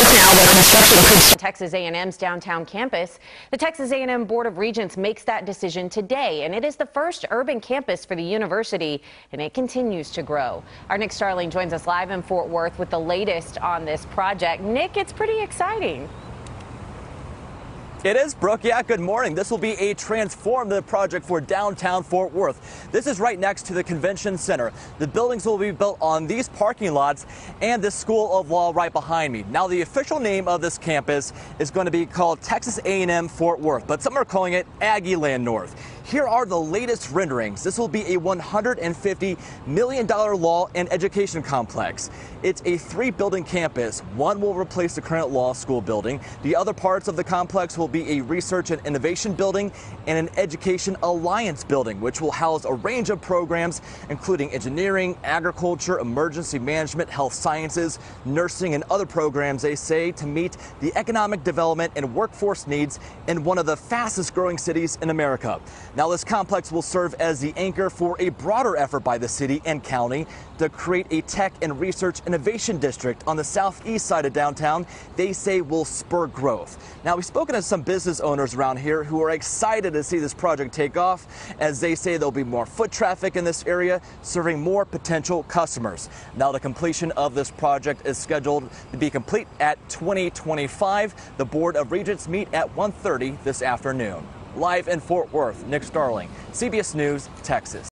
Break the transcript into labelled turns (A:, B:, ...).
A: both now. The construction could
B: Texas A&M's downtown campus. The Texas A&M Board of Regents makes that decision today, and it is the first urban campus for the university, and it continues to grow. Our Nick Starling joins us live in Fort Worth with the latest on this project. Nick, it's pretty exciting.
C: It is, Brooke. Yeah, good morning. This will be a transformative project for downtown Fort Worth. This is right next to the convention center. The buildings will be built on these parking lots and this School of Law right behind me. Now, the official name of this campus is going to be called Texas A&M Fort Worth, but some are calling it Aggieland North. Here are the latest renderings. This will be a $150 million law and education complex. It's a three building campus. One will replace the current law school building. The other parts of the complex will be a research and innovation building and an education alliance building, which will house a range of programs, including engineering, agriculture, emergency management, health sciences, nursing, and other programs, they say, to meet the economic development and workforce needs in one of the fastest growing cities in America. Now, this complex will serve as the anchor for a broader effort by the city and county to create a tech and research innovation district on the southeast side of downtown. They say will spur growth. Now, we've spoken to some business owners around here who are excited to see this project take off, as they say there'll be more foot traffic in this area, serving more potential customers. Now, the completion of this project is scheduled to be complete at 2025. The Board of Regents meet at 1:30 this afternoon. Live in Fort Worth, Nick Starling, CBS News, Texas.